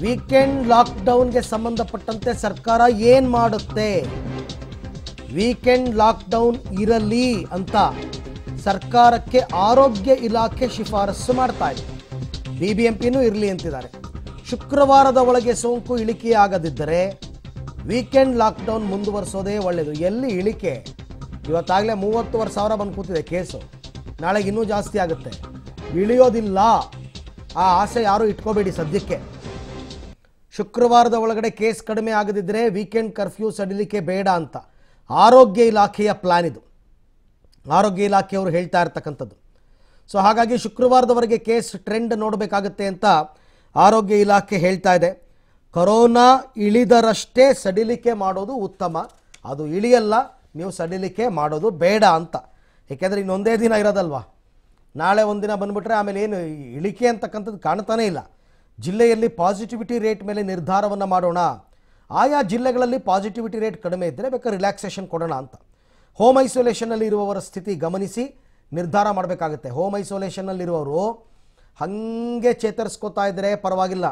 Weekend ಲಾಕ್ಡೌನ್ಗೆ ಸಂಬಂಧಪಟ್ಟಂತೆ ಸರ್ಕಾರ ಏನು ಮಾಡುತ್ತೆ? ವೀಕೆಂಡ್ ಲಾಕ್ಡೌನ್ ಇರಲಿ ಅಂತ ಸರ್ಕಾರಕ್ಕೆ ಆರೋಗ್ಯ ಇಲಾಖೆ ಶಿಫಾರಸು ಮಾಡ್ತಾ ಇದೆ. ಬಿ ಇರಲಿ ಅಂತಿದ್ದಾರೆ. ಶುಕ್ರವಾರದ ಒಳಗೆ ಸೋಂಕು ಇಳಿಕೆಯಾಗದಿದ್ದರೆ ವೀಕೆಂಡ್ ಲಾಕ್ಡೌನ್ ಮುಂದುವರಿಸೋದೇ ಒಳ್ಳೆಯದು ಎಲ್ಲಿ ಇಳಿಕೆ? ಇವತ್ತಾಗಲೇ ಮೂವತ್ತುವರೆ ಸಾವಿರ ಬಂದು ಕೂತಿದೆ ಕೇಸು. ನಾಳೆಗೆ ಇನ್ನೂ ಜಾಸ್ತಿ ಆಗುತ್ತೆ. ಇಳಿಯೋದಿಲ್ಲ. ಆ ಆಸೆ ಯಾರೂ ಇಟ್ಕೋಬೇಡಿ ಸದ್ಯಕ್ಕೆ. ಶುಕ್ರವಾರದ ಒಳಗಡೆ ಕೇಸ್ ಕಡಿಮೆ ಆಗದಿದ್ದರೆ ವೀಕೆಂಡ್ ಕರ್ಫ್ಯೂ ಸಡಿಲಿಕೆ ಬೇಡ ಅಂತ ಆರೋಗ್ಯ ಇಲಾಖೆಯ ಪ್ಲಾನ್ ಇದು. ಆರೋಗ್ಯ ಇಲಾಖೆಯವರು ಹೇಳ್ತಾ ಇರ್ತಕ್ಕಂಥದ್ದು. ಸೊ ಹಾಗಾಗಿ ಶುಕ್ರವಾರದವರೆಗೆ ಕೇಸ್ ಟ್ರೆಂಡ್ ನೋಡಬೇಕಾಗತ್ತೆ ಅಂತ ಆರೋಗ್ಯ ಇಲಾಖೆ ಹೇಳ್ತಾ ಇದೆ. ಕೊರೋನಾ ಇಳಿದರಷ್ಟೇ ಸಡಿಲಿಕೆ ಮಾಡೋದು ಉತ್ತಮ. ಅದು ಇಳಿಯಲ್ಲ, ನೀವು ಸಡಿಲಿಕೆ ಮಾಡೋದು ಬೇಡ ಅಂತ. ಏಕೆಂದರೆ ಇನ್ನೊಂದೇ ದಿನ ಇರೋದಲ್ವಾ? ನಾಳೆ ಒಂದಿನ ಬಂದುಬಿಟ್ರೆ ಆಮೇಲೆ ಏನು ಇಳಿಕೆ ಅಂತಕ್ಕಂಥದ್ದು ಕಾಣ್ತಾನೇ ಇಲ್ಲ. ಜಿಲ್ಲೆಯಲ್ಲಿ ಪಾಸಿಟಿವಿಟಿ ರೇಟ್ ಮೇಲೆ ನಿರ್ಧಾರವನ್ನು ಮಾಡೋಣ. ಆಯಾ ಜಿಲ್ಲೆಗಳಲ್ಲಿ ಪಾಸಿಟಿವಿಟಿ ರೇಟ್ ಕಡಿಮೆ ಇದ್ದರೆ ಬೇಕಾದ್ರೆ ರಿಲ್ಯಾಕ್ಸೇಷನ್ ಕೊಡೋಣ ಅಂತ. ಹೋಮ್ ಐಸೋಲೇಷನಲ್ಲಿ ಇರುವವರ ಸ್ಥಿತಿ ಗಮನಿಸಿ ನಿರ್ಧಾರ ಮಾಡಬೇಕಾಗುತ್ತೆ. ಹೋಮ್ ಐಸೋಲೇಷನ್ನಲ್ಲಿರುವವರು ಹಾಗೆ ಚೇತರಿಸ್ಕೋತಾ ಇದ್ದರೆ ಪರವಾಗಿಲ್ಲ.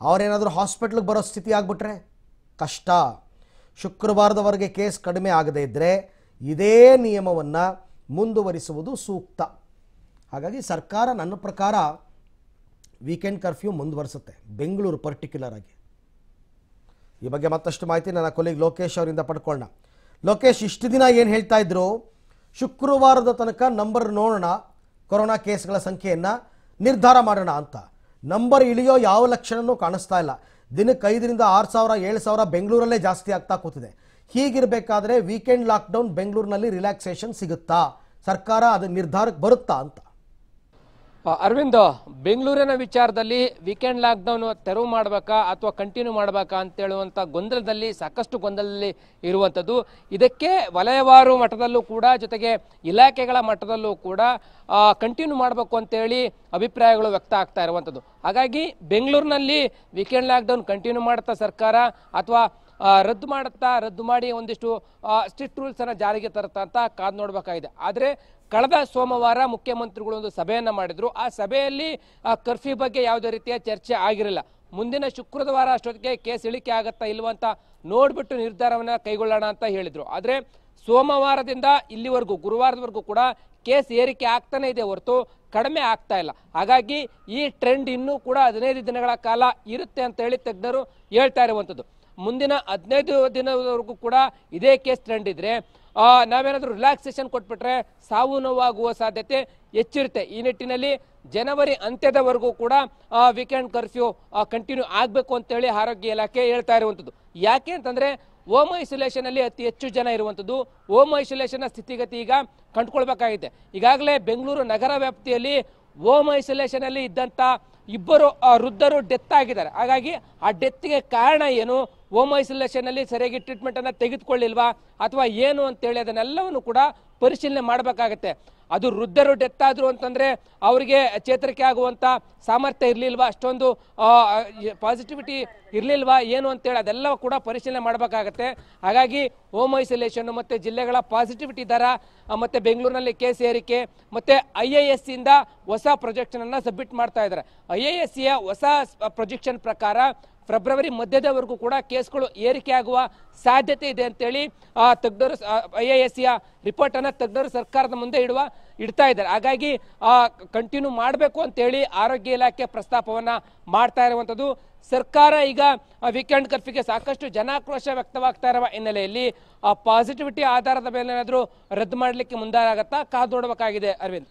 ಅವರೇನಾದರೂ ಹಾಸ್ಪಿಟ್ಲಿಗೆ ಬರೋ ಸ್ಥಿತಿ ಆಗಿಬಿಟ್ರೆ ಕಷ್ಟ. ಶುಕ್ರವಾರದವರೆಗೆ ಕೇಸ್ ಕಡಿಮೆ ಆಗದೇ ಇದ್ದರೆ ಇದೇ ನಿಯಮವನ್ನು ಮುಂದುವರಿಸುವುದು ಸೂಕ್ತ. ಹಾಗಾಗಿ ಸರ್ಕಾರ ನನ್ನ ಪ್ರಕಾರ ವೀಕೆಂಡ್ ಕರ್ಫ್ಯೂ ಮುಂದುವರಿಸುತ್ತೆ, ಬೆಂಗಳೂರು ಪರ್ಟಿಕ್ಯುಲರ್ ಆಗಿ. ಈ ಬಗ್ಗೆ ಮತ್ತಷ್ಟು ಮಾಹಿತಿ ನನ್ನ ಕೊಲೀಗ್ ಲೋಕೇಶ್ ಅವರಿಂದ ಪಡ್ಕೊಳ್ಳೋಣ. ಲೋಕೇಶ್, ಇಷ್ಟು ದಿನ ಏನು ಹೇಳ್ತಾ ಇದ್ರು? ಶುಕ್ರವಾರದ ತನಕ ನಂಬರ್ ನೋಡೋಣ, ಕೊರೋನಾ ಕೇಸ್ಗಳ ಸಂಖ್ಯೆಯನ್ನು ನಿರ್ಧಾರ ಮಾಡೋಣ ಅಂತ. ನಂಬರ್ ಇಳಿಯೋ ಯಾವ ಲಕ್ಷಣನೂ ಕಾಣಿಸ್ತಾ ಇಲ್ಲ. ದಿನಕ್ಕೆ ಐದರಿಂದ ಆರು ಸಾವಿರ, ಏಳು ಸಾವಿರ ಬೆಂಗಳೂರಲ್ಲೇ ಜಾಸ್ತಿ ಆಗ್ತಾ ಕೂತಿದೆ. ಹೀಗಿರಬೇಕಾದ್ರೆ ವೀಕೆಂಡ್ ಲಾಕ್ಡೌನ್ ಬೆಂಗಳೂರಿನಲ್ಲಿ ರಿಲ್ಯಾಕ್ಸೇಷನ್ ಸಿಗುತ್ತಾ? ಸರ್ಕಾರ ಅದು ನಿರ್ಧಾರಕ್ಕೆ ಬರುತ್ತಾ ಅಂತ. ಅರವಿಂದ್, ಬೆಂಗಳೂರಿನ ವಿಚಾರದಲ್ಲಿ ವೀಕೆಂಡ್ ಲಾಕ್ಡೌನ್ ತೆರವು ಮಾಡಬೇಕಾ ಅಥವಾ ಕಂಟಿನ್ಯೂ ಮಾಡಬೇಕಾ ಅಂತ ಹೇಳುವಂಥ ಗೊಂದಲದಲ್ಲಿ, ಸಾಕಷ್ಟು ಗೊಂದಲದಲ್ಲಿ ಇರುವಂಥದ್ದು. ಇದಕ್ಕೆ ವಲಯವಾರು ಮಟ್ಟದಲ್ಲೂ ಕೂಡ, ಜೊತೆಗೆ ಇಲಾಖೆಗಳ ಮಟ್ಟದಲ್ಲೂ ಕೂಡ ಕಂಟಿನ್ಯೂ ಮಾಡಬೇಕು ಅಂತೇಳಿ ಅಭಿಪ್ರಾಯಗಳು ವ್ಯಕ್ತ ಆಗ್ತಾ ಇರುವಂಥದ್ದು. ಹಾಗಾಗಿ ಬೆಂಗಳೂರಿನಲ್ಲಿ ವೀಕೆಂಡ್ ಲಾಕ್ಡೌನ್ ಕಂಟಿನ್ಯೂ ಮಾಡುತ್ತಾ ಸರ್ಕಾರ ಅಥವಾ ರದ್ದು ಮಾಡುತ್ತಾ, ರದ್ದು ಮಾಡಿ ಒಂದಿಷ್ಟು ಸ್ಟ್ರಿಕ್ಟ್ ರೂಲ್ಸ್ ಅನ್ನ ಜಾರಿಗೆ ತರುತ್ತಾ ಅಂತ ಕಾದು ನೋಡಬೇಕಾಗಿದೆ. ಆದರೆ ಕಳೆದ ಸೋಮವಾರ ಮುಖ್ಯಮಂತ್ರಿಗಳು ಒಂದು ಸಭೆಯನ್ನು ಮಾಡಿದ್ರು. ಆ ಸಭೆಯಲ್ಲಿ ಕರ್ಫ್ಯೂ ಬಗ್ಗೆ ಯಾವುದೇ ರೀತಿಯ ಚರ್ಚೆ ಆಗಿರಲಿಲ್ಲ. ಮುಂದಿನ ಶುಕ್ರವಾರ ಅಷ್ಟೊತ್ತಿಗೆ ಕೇಸ್ ಇಳಿಕೆ ಆಗತ್ತಾ ಇಲ್ಲವಂತ ನೋಡ್ಬಿಟ್ಟು ನಿರ್ಧಾರವನ್ನ ಕೈಗೊಳ್ಳೋಣ ಅಂತ ಹೇಳಿದರು. ಆದ್ರೆ ಸೋಮವಾರದಿಂದ ಇಲ್ಲಿವರೆಗೂ, ಗುರುವಾರದವರೆಗೂ ಕೂಡ ಕೇಸ್ ಏರಿಕೆ ಆಗ್ತಾನೆ ಇದೆ ಹೊರತು ಕಡಿಮೆ ಆಗ್ತಾ ಇಲ್ಲ. ಹಾಗಾಗಿ ಈ ಟ್ರೆಂಡ್ ಇನ್ನೂ ಕೂಡ ಹದಿನೈದು ದಿನಗಳ ಕಾಲ ಇರುತ್ತೆ ಅಂತ ಹೇಳಿ ತಜ್ಞರು ಹೇಳ್ತಾ ಇರುವಂಥದ್ದು ಮುಂದಿನ ಹದಿನೈದು ದಿನದವರೆಗೂ ಕೂಡ ಇದೇ ಕೇಸ್ ಟ್ರೆಂಡ್ ಇದ್ರೆ ಆ, ನಾವೇನಾದ್ರೂ ರಿಲ್ಯಾಕ್ಸೇಷನ್ ಕೊಟ್ಬಿಟ್ರೆ ಸಾವು ನೋವಾಗುವ ಸಾಧ್ಯತೆ ಹೆಚ್ಚಿರುತ್ತೆ. ಈ ನಿಟ್ಟಿನಲ್ಲಿ ಜನವರಿ ಅಂತ್ಯದವರೆಗೂ ಕೂಡ ವೀಕೆಂಡ್ ಕರ್ಫ್ಯೂ ಕಂಟಿನ್ಯೂ ಆಗಬೇಕು ಅಂತೇಳಿ ಆರೋಗ್ಯ ಇಲಾಖೆ ಹೇಳ್ತಾ ಇರುವಂಥದ್ದು. ಯಾಕೆ ಅಂತಂದ್ರೆ ಹೋಮ್ ಐಸೋಲೇಷನಲ್ಲಿ ಅತಿ ಹೆಚ್ಚು ಜನ ಇರುವಂಥದ್ದು. ಹೋಮ್ ಐಸೋಲೇಷನ್ ಸ್ಥಿತಿಗತಿ ಈಗ ಕಂಡುಕೊಳ್ಬೇಕಾಗಿದೆ ಈಗಾಗಲೇ ಬೆಂಗಳೂರು ನಗರ ವ್ಯಾಪ್ತಿಯಲ್ಲಿ ಹೋಮ್ ಐಸೋಲೇಷನ್ ಅಲ್ಲಿ ಇದ್ದಂತ ಇಬ್ಬರು ವೃದ್ಧರು ಡೆತ್ ಆಗಿದ್ದಾರೆ. ಹಾಗಾಗಿ ಆ ಡೆತ್ಗೆ ಕಾರಣ ಏನು? ಹೋಮ್ ಐಸೋಲೇಷನ್ ಅಲ್ಲಿ ಸರಿಯಾಗಿ ಟ್ರೀಟ್ಮೆಂಟ್ ಅನ್ನ ತೆಗೆದುಕೊಳ್ಳಿಲ್ವಾ ಅಥವಾ ಏನು ಅಂತೇಳಿ ಅದನ್ನೆಲ್ಲವನ್ನು ಕೂಡ ಪರಿಶೀಲನೆ ಮಾಡಬೇಕಾಗತ್ತೆ. ಅದು ವೃದ್ಧರು ಡೆತ್ ಆದ್ರು ಅಂತಂದ್ರೆ ಅವರಿಗೆ ಚೇತರಿಕೆ ಆಗುವಂಥ ಸಾಮರ್ಥ್ಯ ಇರ್ಲಿಲ್ವಾ? ಅಷ್ಟೊಂದು ಪಾಸಿಟಿವಿಟಿ ಇರ್ಲಿಲ್ವಾ? ಏನು ಅಂತೇಳಿ ಅದೆಲ್ಲ ಕೂಡ ಪರಿಶೀಲನೆ ಮಾಡಬೇಕಾಗತ್ತೆ. ಹಾಗಾಗಿ ಹೋಮ್ ಐಸೋಲೇಷನ್ ಮತ್ತೆ ಜಿಲ್ಲೆಗಳ ಪಾಸಿಟಿವಿಟಿ ದರ ಮತ್ತು ಬೆಂಗಳೂರಿನಲ್ಲಿ ಕೇಸ್ ಏರಿಕೆ, ಮತ್ತೆ ಐ ಎ ಎಸ್ ಇಂದ ಹೊಸ ಪ್ರೊಜೆಕ್ಷನ್ ಅನ್ನ ಸಬ್ಮಿಟ್ ಮಾಡ್ತಾ ಇದ್ದಾರೆ ಐ ಎ ಎಸ್ ಹೊಸ ಪ್ರೊಜೆಕ್ಷನ್ ಪ್ರಕಾರ ಫೆಬ್ರವರಿ ಮಧ್ಯದವರೆಗೂ ಕೂಡ ಕೇಸ್ಗಳು ಏರಿಕೆ ಆಗುವ ಸಾಧ್ಯತೆ ಇದೆ ಅಂತೇಳಿ ತಜ್ಞರು ಐ ಎ ಎಸ್ ರಿಪೋರ್ಟ್ ಅನ್ನ ತಜ್ಞರು ಸರ್ಕಾರದ ಮುಂದೆ ಇಡುವ ಇಡ್ತಾ ಇದ್ದಾರೆ. ಹಾಗಾಗಿ ಕಂಟಿನ್ಯೂ ಮಾಡಬೇಕು ಅಂತೇಳಿ ಆರೋಗ್ಯ ಇಲಾಖೆ ಪ್ರಸ್ತಾಪವನ್ನು ಮಾಡ್ತಾ ಇರುವಂಥದ್ದು ಸರ್ಕಾರ ಈಗ ವೀಕೆಂಡ್ ಕರ್ಫ್ಯೂಗೆ ಸಾಕಷ್ಟು ಜನಾಕ್ರೋಶ ವ್ಯಕ್ತವಾಗ್ತಾ ಇರುವ ಹಿನ್ನೆಲೆಯಲ್ಲಿ ಆ ಪಾಸಿಟಿವಿಟಿ ಆಧಾರದ ಮೇಲೆ ಏನಾದರೂ ರದ್ದು ಮಾಡಲಿಕ್ಕೆ ಮುಂದಾಗತ್ತಾ? ಕಾದು ನೋಡಬೇಕಾಗಿದೆ, ಅರವಿಂದ್.